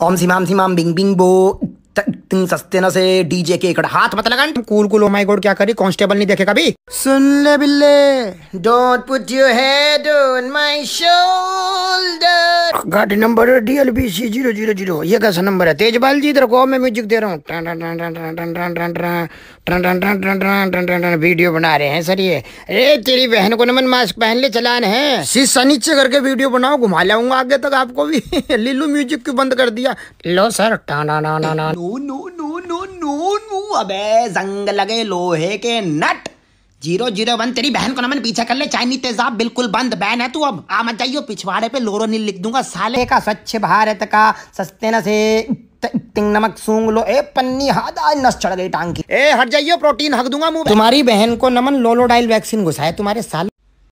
ओम सिमाम सिमाम Bing Bing बो तुम सस्ते न से डीजे के एकड़ हाथ मत लगा cool cool oh my god क्या करी? कांस्टेबल नहीं देखे कभी? सुन ले बिल्ले don't put your head on my गाड़ी number D L B C zero zero zero ये कैसा नंबर है तेजपाल जी इधर को मैं म्यूज़िक दे रहा हूँ वीडियो बना रहे हैं सर ये अरे तेरी बहन को नमन मास्क पहन ले चलान है शीशा नीचे करके वीडियो बनाओ घुमा लाऊँगा आगे तक आपको भी लिल्लू म्यूज़िक क्यों बंद कर दिया लो सर टाना no no no no no no अबे जंग लगे लोहे के नट ज़ीरो ज़ीरो वन तेरी बहन को नमन पीछे कर ले। चाइनी तेजाब बिल्कुल बंद बैन है तू अब। आ मत जाइयो पिछवाड़े पे लोरो नील लिख दूँगा साले। का स्वच्छ भारत का सस्ते न से तिंग नमक सूंग लो ए पन्नी हादा नस चढ़ गई टांग की। ए हट जाइयो प्रोटीन हक दूँगा मुँह तुम्हारी बहन को नमन लोलोडाइल वैक्सीन घुसाए तुम्हारे साल।